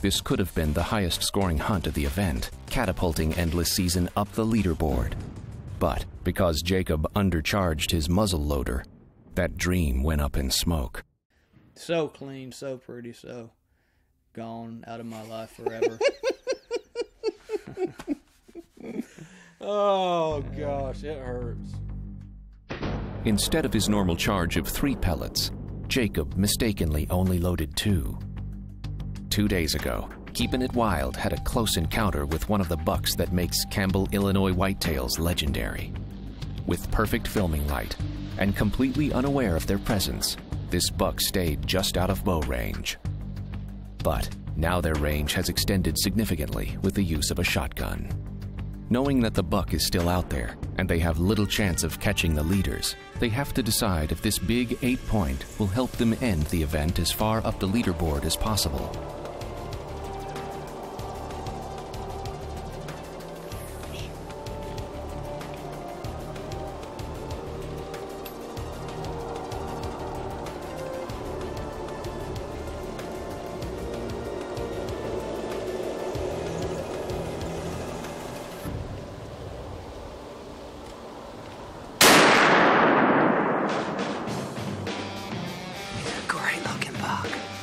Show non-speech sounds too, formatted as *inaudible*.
This could have been the highest scoring hunt of the event, catapulting Endless Season up the leaderboard. But because Jacob undercharged his muzzle loader, that dream went up in smoke. So clean, so pretty, so gone out of my life forever. *laughs* Oh gosh, it hurts. Instead of his normal charge of three pellets, Jacob mistakenly only loaded two. Two days ago, Keeping It Wild had a close encounter with one of the bucks that makes Campbell, Illinois whitetails legendary. With perfect filming light and completely unaware of their presence, this buck stayed just out of bow range. But now their range has extended significantly with the use of a shotgun. Knowing that the buck is still out there and they have little chance of catching the leaders, they have to decide if this big eight point will help them end the event as far up the leaderboard as possible. Network.